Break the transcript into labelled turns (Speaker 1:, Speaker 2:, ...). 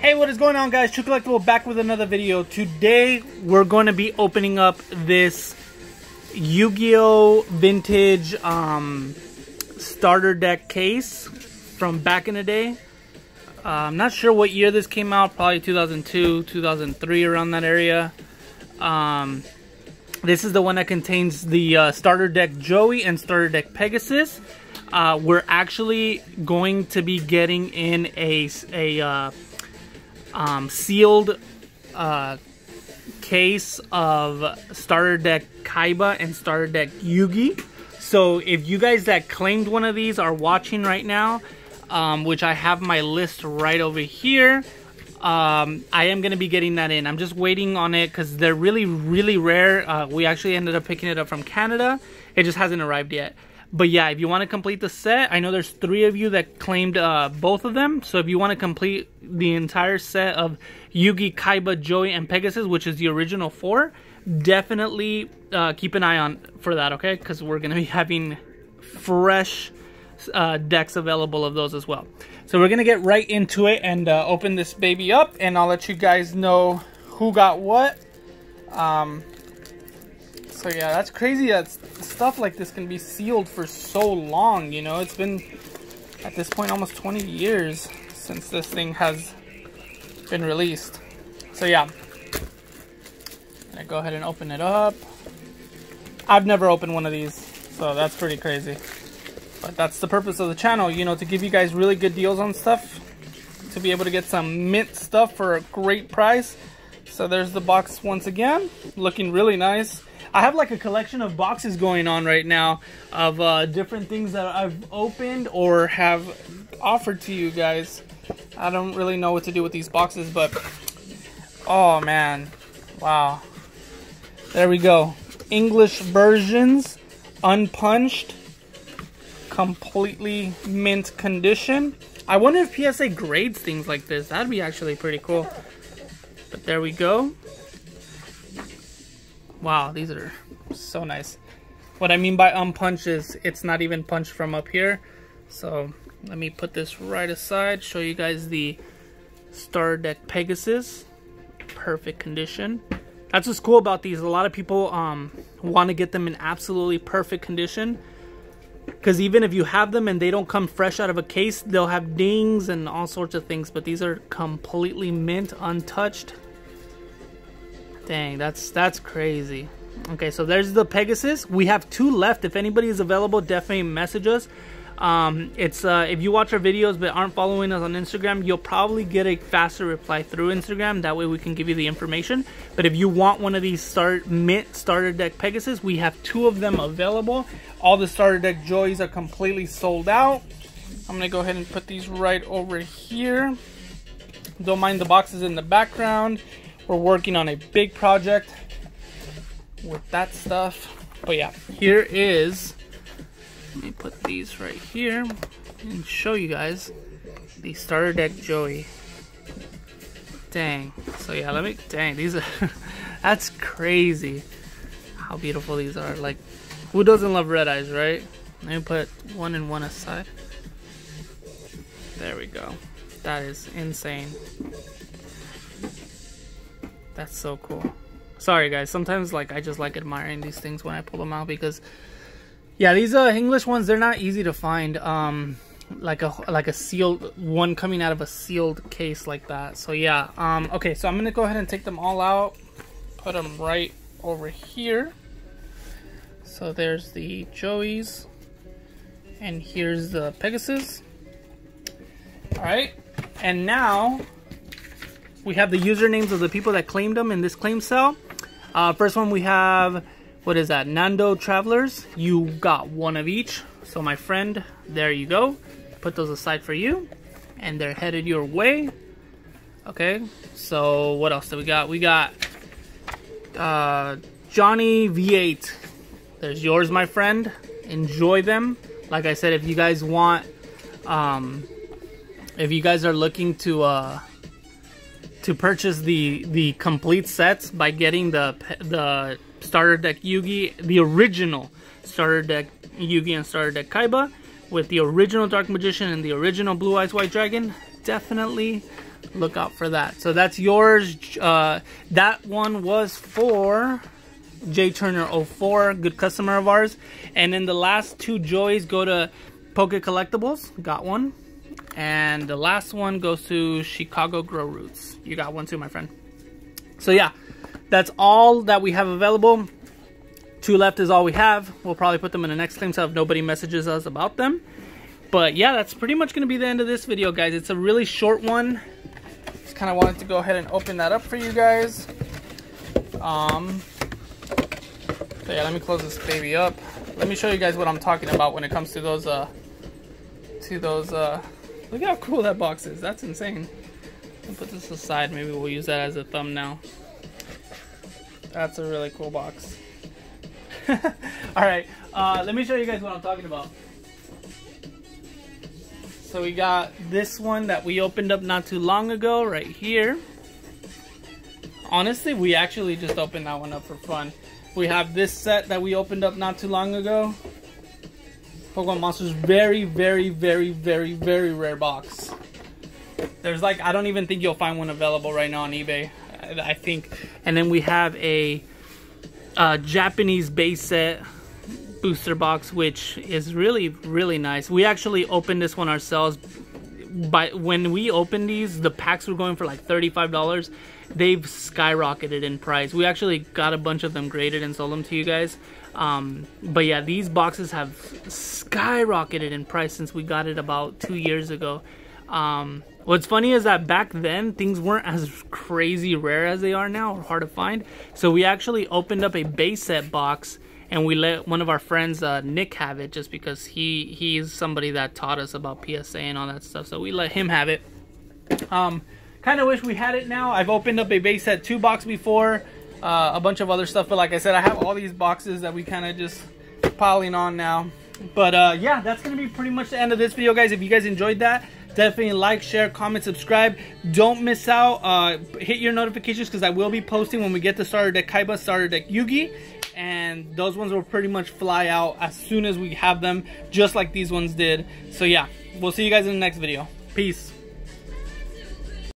Speaker 1: Hey, what is going on guys? True Collectible back with another video. Today, we're going to be opening up this Yu-Gi-Oh! Vintage um, starter deck case from back in the day. Uh, I'm not sure what year this came out, probably 2002, 2003, around that area. Um, this is the one that contains the uh, starter deck Joey and starter deck Pegasus. Uh, we're actually going to be getting in a, a uh, um, sealed uh, case of starter deck Kaiba and starter deck Yugi. So if you guys that claimed one of these are watching right now, um, which I have my list right over here, um, I am going to be getting that in. I'm just waiting on it because they're really, really rare. Uh, we actually ended up picking it up from Canada. It just hasn't arrived yet. But yeah, if you want to complete the set, I know there's three of you that claimed uh, both of them. So if you want to complete the entire set of Yugi, Kaiba, Joey, and Pegasus, which is the original four, definitely uh, keep an eye on for that, okay? Because we're going to be having fresh uh, decks available of those as well. So we're going to get right into it and uh, open this baby up. And I'll let you guys know who got what. Um, so yeah, that's crazy that stuff like this can be sealed for so long, you know? It's been, at this point, almost 20 years since this thing has been released. So yeah, i go ahead and open it up. I've never opened one of these, so that's pretty crazy. But that's the purpose of the channel, you know, to give you guys really good deals on stuff. To be able to get some mint stuff for a great price. So there's the box once again, looking really nice. I have like a collection of boxes going on right now of uh, different things that I've opened or have offered to you guys. I don't really know what to do with these boxes, but oh man, wow. There we go. English versions, unpunched, completely mint condition. I wonder if PSA grades things like this. That'd be actually pretty cool. But there we go. Wow, these are so nice. What I mean by unpunched is it's not even punched from up here. So let me put this right aside, show you guys the Star Deck Pegasus. Perfect condition. That's what's cool about these. A lot of people um, want to get them in absolutely perfect condition. Because even if you have them and they don't come fresh out of a case, they'll have dings and all sorts of things. But these are completely mint, untouched. Dang, that's that's crazy. Okay, so there's the Pegasus. We have two left. If anybody is available, definitely message us. Um, it's uh, if you watch our videos but aren't following us on Instagram, you'll probably get a faster reply through Instagram. That way we can give you the information. But if you want one of these start mint starter deck Pegasus, we have two of them available. All the starter deck Joeys are completely sold out. I'm gonna go ahead and put these right over here. Don't mind the boxes in the background. We're working on a big project with that stuff. But yeah, here is, let me put these right here and show you guys the starter deck Joey. Dang. So yeah, let me, dang, these are, that's crazy how beautiful these are. Like, who doesn't love red eyes, right? Let me put one and one aside. There we go. That is insane. That's so cool. Sorry guys, sometimes like I just like admiring these things when I pull them out because yeah, these uh English ones they're not easy to find. Um like a like a sealed one coming out of a sealed case like that. So yeah, um okay, so I'm going to go ahead and take them all out. Put them right over here. So there's the Joey's and here's the Pegasus. All right. And now we have the usernames of the people that claimed them in this claim cell. Uh, first one we have, what is that? Nando Travelers. You got one of each. So my friend, there you go. Put those aside for you. And they're headed your way. Okay, so what else do we got? We got uh, Johnny V8. There's yours, my friend. Enjoy them. Like I said, if you guys want, um, if you guys are looking to uh, to purchase the the complete sets by getting the the starter deck Yugi, the original starter deck Yugi and starter deck Kaiba with the original Dark Magician and the original Blue Eyes White Dragon. Definitely look out for that. So that's yours. Uh, that one was for J Turner 04, good customer of ours. And then the last two Joeys go to Poke Collectibles, got one. And the last one goes to Chicago Grow Roots. You got one too, my friend. So yeah, that's all that we have available. Two left is all we have. We'll probably put them in the next claim so if nobody messages us about them. But yeah, that's pretty much going to be the end of this video, guys. It's a really short one. Just kind of wanted to go ahead and open that up for you guys. Um, so yeah, let me close this baby up. Let me show you guys what I'm talking about when it comes to those, uh, to those, uh, look how cool that box is. That's insane. I'll put this aside. Maybe we'll use that as a thumbnail. That's a really cool box. All right, uh, let me show you guys what I'm talking about. So we got this one that we opened up not too long ago right here. Honestly, we actually just opened that one up for fun. We have this set that we opened up not too long ago. Pocket Monsters, very, very, very, very, very rare box. There's like, I don't even think you'll find one available right now on eBay. I, think. And then we have a uh, Japanese base set booster box, which is really, really nice. We actually opened this one ourselves. But when we opened these, the packs were going for like $35. They've skyrocketed in price. We actually got a bunch of them graded and sold them to you guys. Um, but yeah, these boxes have skyrocketed in price since we got it about two years ago. Um, what's funny is that back then things weren't as crazy rare as they are now or hard to find. So we actually opened up a base set box and we let one of our friends uh, Nick have it just because he he's somebody that taught us about PSA and all that stuff. So we let him have it. Um, kind of wish we had it now. I've opened up a base set two box before, uh, a bunch of other stuff, but like I said, I have all these boxes that we kind of just piling on now. But uh, yeah, that's gonna be pretty much the end of this video, guys. If you guys enjoyed that, definitely like, share, comment, subscribe. Don't miss out. Uh, hit your notifications because I will be posting when we get the starter deck Kaiba, starter deck Yugi and those ones will pretty much fly out as soon as we have them, just like these ones did. So yeah, we'll see you guys in the next video. Peace.